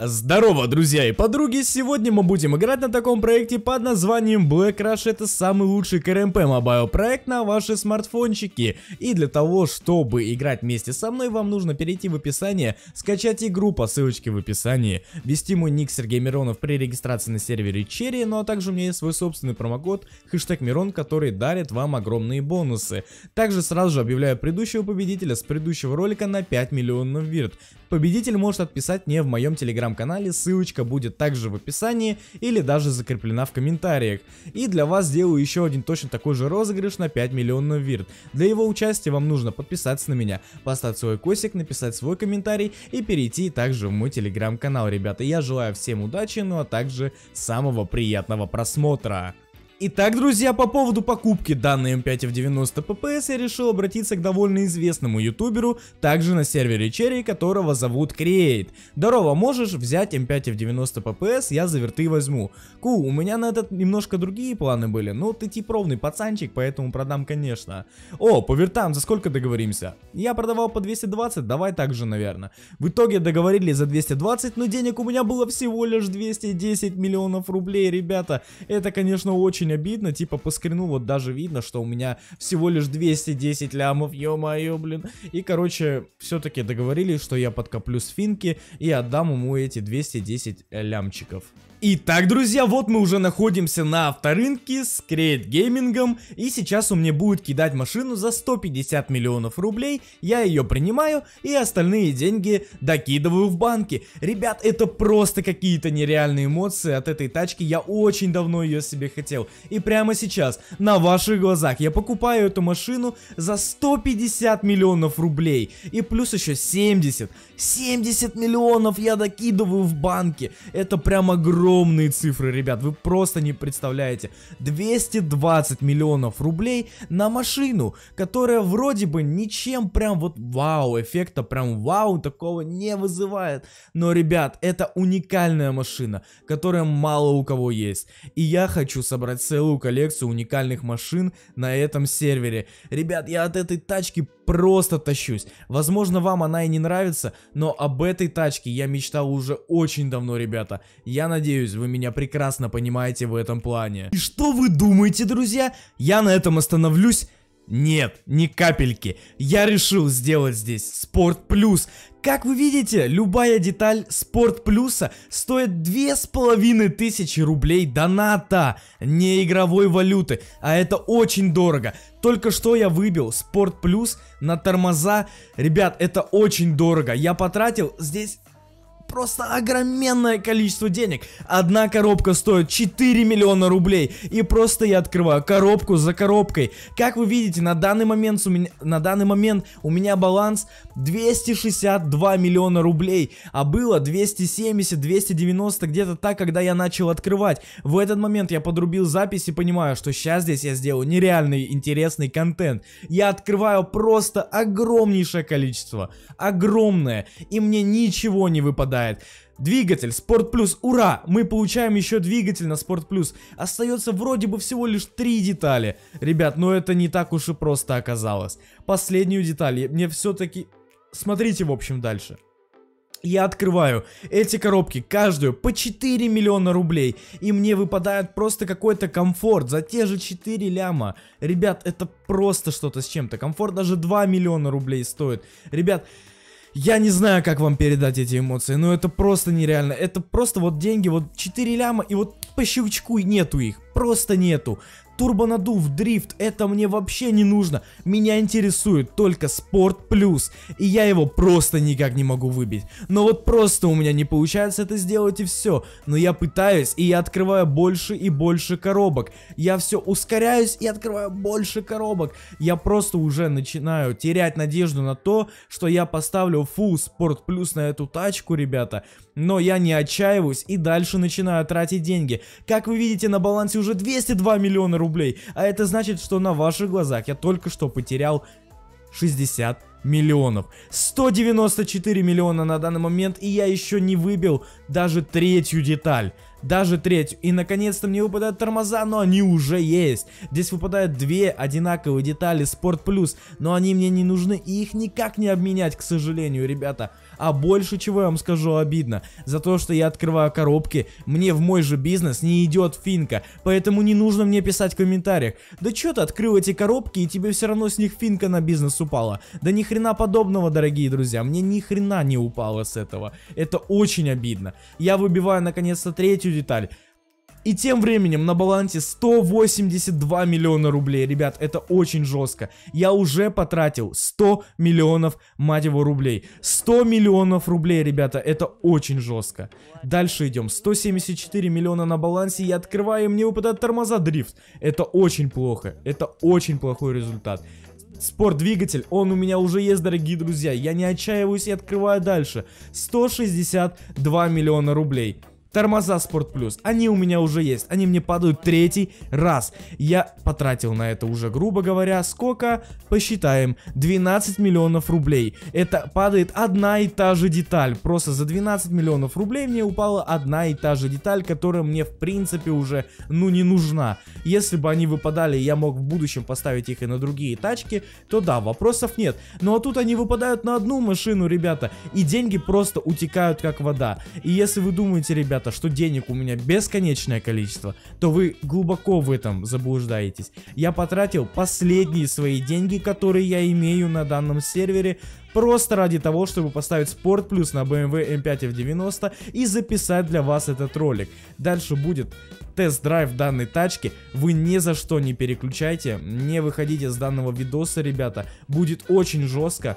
Здорово, друзья и подруги! Сегодня мы будем играть на таком проекте под названием Black Russia. Это самый лучший CRMP mobile проект на ваши смартфончики. И для того, чтобы играть вместе со мной, вам нужно перейти в описание, скачать игру по ссылочке в описании, ввести мой ник Сергей Миронов при регистрации на сервере Cherry, ну а также у меня есть свой собственный промокод, хэштег Мирон, который дарит вам огромные бонусы. Также сразу же объявляю предыдущего победителя с предыдущего ролика на 5 миллионов вирт. Победитель может отписать мне в моем телеграм-канале, ссылочка будет также в описании или даже закреплена в комментариях. И для вас сделаю еще один точно такой же розыгрыш на 5 миллионов вирт. Для его участия вам нужно подписаться на меня, поставить свой косик, написать свой комментарий и перейти также в мой телеграм-канал, ребята. Я желаю всем удачи, ну а также самого приятного просмотра. Итак, друзья, по поводу покупки данной М5 в 90 PPS я решил обратиться к довольно известному ютуберу, также на сервере Cherry, которого зовут Create. Здорово, можешь взять М5 в 90 PPS, я за верты возьму. Ку, у меня на этот немножко другие планы были, но ты тип ровный пацанчик, поэтому продам, конечно. О, по вертам, за сколько договоримся? Я продавал по 220, давай так же, наверное. В итоге договорились за 220, но денег у меня было всего лишь 210 миллионов рублей, ребята. Это, конечно, очень очень обидно, типа по скрину вот даже видно, что у меня всего лишь 210 лямов, ё-моё, блин. И, короче, все-таки договорились, что я подкоплю с финки и отдам ему эти 210 лямчиков. Итак, друзья, вот мы уже находимся на авторынке с Create Gaming, и сейчас он мне будет кидать машину за 150 миллионов рублей, я ее принимаю, и остальные деньги докидываю в банки. Ребят, это просто какие-то нереальные эмоции от этой тачки, я очень давно ее себе хотел. И прямо сейчас, на ваших глазах, я покупаю эту машину за 150 миллионов рублей, и плюс еще 70, 70 миллионов я докидываю в банки, это прям огромные цифры, ребят, вы просто не представляете. 220 миллионов рублей на машину, которая вроде бы ничем прям вот вау, эффекта прям вау такого не вызывает. Но, ребят, это уникальная машина, которая мало у кого есть. И я хочу собрать целую коллекцию уникальных машин на этом сервере. Ребят, я от этой тачки просто тащусь. Возможно, вам она и не нравится, но об этой тачке я мечтал уже очень давно, ребята. Я надеюсь, вы меня прекрасно понимаете в этом плане. И что вы думаете, друзья? Я на этом остановлюсь? Нет, ни капельки. Я решил сделать здесь Спорт Плюс. Как вы видите, любая деталь Спорт Плюса стоит две с половиной тысячи рублей доната, не игровой валюты, а это очень дорого. Только что я выбил Спорт Плюс на тормоза. Ребят, это очень дорого. Я потратил здесь просто огроменное количество денег. Одна коробка стоит 4 миллиона рублей. И просто я открываю коробку за коробкой. Как вы видите, на данный момент у меня, на данный момент у меня баланс 262 миллиона рублей. А было 270, 290 где-то так, когда я начал открывать. В этот момент я подрубил запись и понимаю, что сейчас здесь я сделаю нереальный интересный контент. Я открываю просто огромнейшее количество. Огромное. И мне ничего не выпадает попадает. Двигатель, Спорт Плюс, ура! Мы получаем еще двигатель на Спорт Плюс. Остается вроде бы всего лишь три детали. Ребят, но это не так уж и просто оказалось. Последнюю деталь мне все-таки... Смотрите, в общем, дальше. Я открываю эти коробки, каждую по 4 миллиона рублей, и мне выпадает просто какой-то комфорт за те же 4 ляма. Ребят, это просто что-то с чем-то. Комфорт даже 2 миллиона рублей стоит. Ребят, я не знаю, как вам передать эти эмоции, но это просто нереально. Это просто вот деньги, вот 4 ляма, и вот по щелчку нету их. Просто нету турбонадув, дрифт, это мне вообще не нужно. Меня интересует только спорт плюс, и я его просто никак не могу выбить. Но вот просто у меня не получается это сделать и все. Но я пытаюсь, и я открываю больше и больше коробок. Я все ускоряюсь и открываю больше коробок. Я просто уже начинаю терять надежду на то, что я поставлю фу спорт плюс на эту тачку, ребята. Но я не отчаиваюсь и дальше начинаю тратить деньги. Как вы видите, на балансе уже 202 миллиона рублей рублей. А это значит, что на ваших глазах я только что потерял 60 миллионов. 194 миллиона на данный момент, и я еще не выбил даже третью деталь. Даже третью. И наконец-то мне выпадают тормоза, но они уже есть. Здесь выпадают две одинаковые детали Sport Plus, но они мне не нужны, и их никак не обменять, к сожалению, ребята. А больше чего я вам скажу обидно, за то, что я открываю коробки, мне в мой же бизнес не идет финка, поэтому не нужно мне писать в комментариях, да что ты открыл эти коробки и тебе все равно с них финка на бизнес упала. Да ни хрена подобного, дорогие друзья, мне ни хрена не упало с этого. Это очень обидно. Я выбиваю наконец-то третью деталь. И тем временем на балансе 182 миллиона рублей, ребят, это очень жестко. Я уже потратил 100 миллионов, мать его, рублей. 100 миллионов рублей, ребята, это очень жестко. Дальше идем. 174 миллиона на балансе, я открываю, мне выпадает тормоза дрифт. Это очень плохо, это очень плохой результат. Спорт-двигатель, он у меня уже есть, дорогие друзья. Я не отчаиваюсь и открываю дальше. 162 миллиона рублей. Тормоза Sport Plus, они у меня уже есть, они мне падают третий раз. Я потратил на это уже, грубо говоря, сколько? Посчитаем, 12 миллионов рублей. Это падает одна и та же деталь, просто за 12 миллионов рублей мне упала одна и та же деталь, которая мне в принципе уже, ну, не нужна. Если бы они выпадали, я мог в будущем поставить их и на другие тачки, то да, вопросов нет. Ну а тут они выпадают на одну машину, ребята, и деньги просто утекают как вода. И если вы думаете, ребята, ребята, что денег у меня бесконечное количество, то вы глубоко в этом заблуждаетесь. Я потратил последние свои деньги, которые я имею на данном сервере, просто ради того, чтобы поставить Sport Plus на BMW M5 F90 и записать для вас этот ролик. Дальше будет тест-драйв данной тачки, вы ни за что не переключайте, не выходите с данного видоса, ребята, будет очень жестко.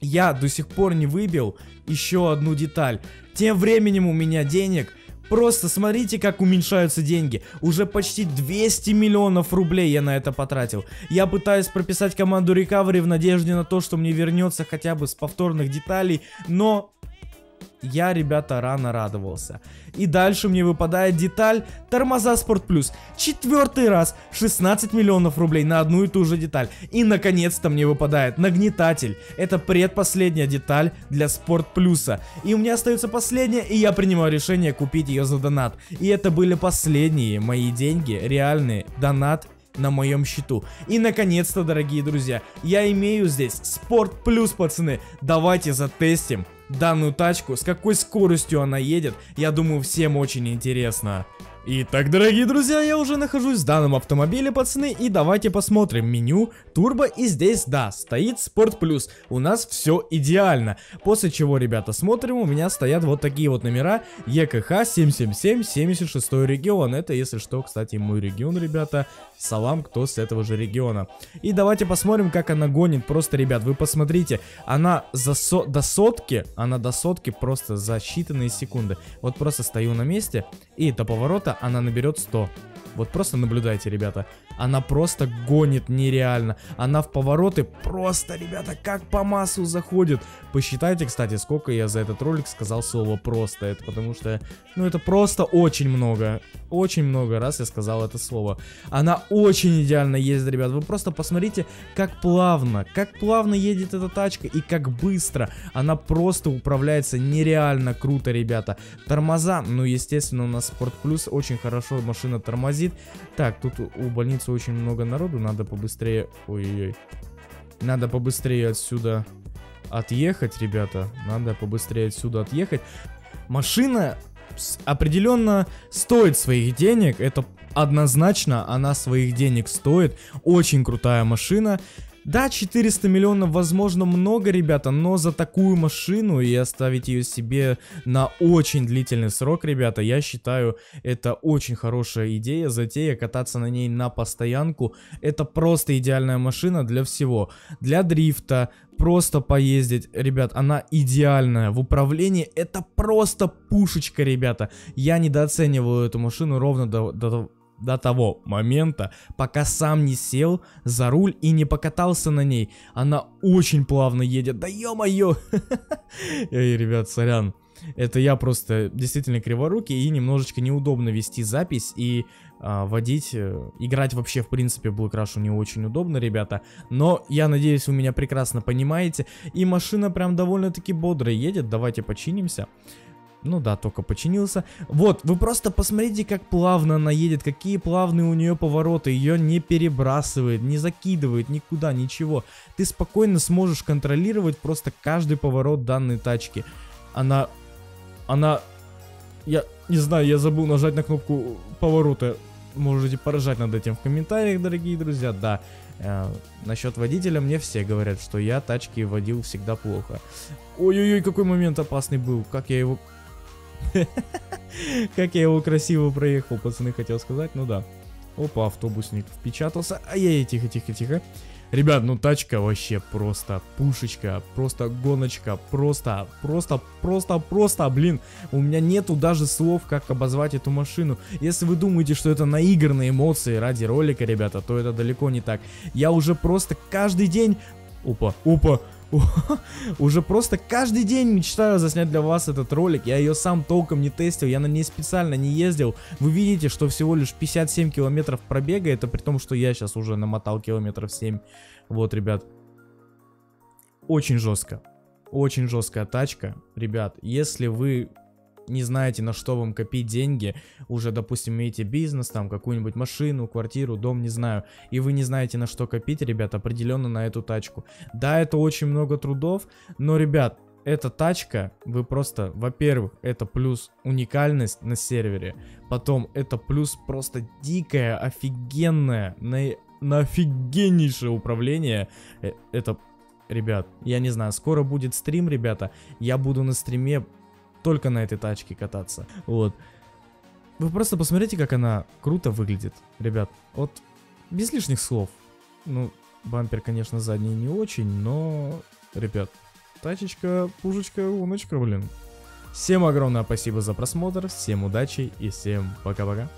Я до сих пор не выбил еще одну деталь. Тем временем у меня денег Просто смотрите, как уменьшаются деньги. Уже почти 200 миллионов рублей я на это потратил. Я пытаюсь прописать команду Recovery в надежде на то, что мне вернется хотя бы с повторных деталей, но я, ребята, рано радовался. И дальше мне выпадает деталь тормоза Спорт Плюс. Четвертый раз 16 миллионов рублей на одну и ту же деталь. И наконец-то мне выпадает нагнетатель. Это предпоследняя деталь для Спорт Плюса. И у меня остается последняя, и я принимаю решение купить ее за донат. И это были последние мои деньги, реальные, донат на моем счету. И наконец-то, дорогие друзья, я имею здесь Спорт Плюс, пацаны. Давайте затестим данную тачку, с какой скоростью она едет, я думаю всем очень интересно. Итак, дорогие друзья, я уже нахожусь в данном автомобиле, пацаны, и давайте посмотрим меню турбо, и здесь, да, стоит Sport Plus, у нас все идеально. После чего, ребята, смотрим, у меня стоят вот такие вот номера, ЕКХ 777, 76 регион, это, если что, кстати, мой регион, ребята, салам, кто с этого же региона. И давайте посмотрим, как она гонит, просто, ребят, вы посмотрите, она за со до сотки, она до сотки просто за считанные секунды. Вот просто стою на месте, и до поворота она наберет 100. Вот просто наблюдайте, ребята. Она просто гонит нереально. Она в повороты просто, ребята, как по массу заходит. Посчитайте, кстати, сколько я за этот ролик сказал слово «просто». Это потому что, ну, это просто очень много. Очень много раз я сказал это слово. Она очень идеально ездит, ребят. Вы просто посмотрите, как плавно, как плавно едет эта тачка и как быстро. Она просто управляется нереально круто, ребята. Тормоза, ну, естественно, у нас Sport Plus очень хорошо машина тормозит. Так, тут у больницы очень много народу, надо побыстрее... Ой-ой-ой. Надо побыстрее отсюда отъехать, ребята. Надо побыстрее отсюда отъехать. Машина определенно стоит своих денег. Это однозначно она своих денег стоит. Очень крутая машина. Да, 400 миллионов, возможно, много, ребята, но за такую машину и оставить ее себе на очень длительный срок, ребята, я считаю, это очень хорошая идея, затея, кататься на ней на постоянку. Это просто идеальная машина для всего. Для дрифта, просто поездить, ребят, она идеальная. В управлении это просто пушечка, ребята. Я недооцениваю эту машину ровно до, до, до того момента, пока сам не сел за руль и не покатался на ней. Она очень плавно едет. Да ё-моё! Эй, ребят, сорян. Это я просто действительно криворукий и немножечко неудобно вести запись и а, водить, э, играть вообще в принципе Black Rush не очень удобно, ребята. Но я надеюсь вы меня прекрасно понимаете. И машина прям довольно-таки бодро едет, давайте починимся. Ну да, только починился. Вот, вы просто посмотрите, как плавно она едет, какие плавные у нее повороты. Ее не перебрасывает, не закидывает никуда, ничего. Ты спокойно сможешь контролировать просто каждый поворот данной тачки. Она... Она... Я не знаю, я забыл нажать на кнопку поворота. Можете поражать над этим в комментариях, дорогие друзья. Да, э, насчет водителя мне все говорят, что я тачки водил всегда плохо. Ой-ой-ой, какой момент опасный был. Как я его Как я его красиво проехал, пацаны, хотел сказать. Ну да. Опа, автобусник впечатался. Ай-яй, тихо, тихо, тихо. Ребят, ну тачка вообще просто пушечка, просто гоночка, просто, просто, просто, просто, блин, у меня нету даже слов, как обозвать эту машину. Если вы думаете, что это наигранные эмоции ради ролика, ребята, то это далеко не так. Я уже просто каждый день... Опа, опа, уже просто каждый день мечтаю заснять для вас этот ролик. Я ее сам толком не тестил, я на ней специально не ездил. Вы видите, что всего лишь 57 километров пробега, это при том, что я сейчас уже намотал километров 7. Вот, ребят. Очень жестко. Очень жесткая тачка. Ребят, если вы не знаете, на что вам копить деньги, уже, допустим, имеете бизнес, там, какую-нибудь машину, квартиру, дом, не знаю, и вы не знаете, на что копить, ребят, определенно на эту тачку. Да, это очень много трудов, но, ребят, эта тачка, вы просто, во-первых, это плюс уникальность на сервере, потом это плюс просто дикое, офигенное, на, на офигеннейшее управление, э, это Ребят, я не знаю, скоро будет стрим, ребята. Я буду на стриме только на этой тачке кататься. Вот. Вы просто посмотрите, как она круто выглядит, ребят. Вот, без лишних слов. Ну, бампер, конечно, задний не очень, но, ребят, тачечка, пушечка, уночка, блин. Всем огромное спасибо за просмотр, всем удачи и всем пока-пока.